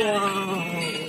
No.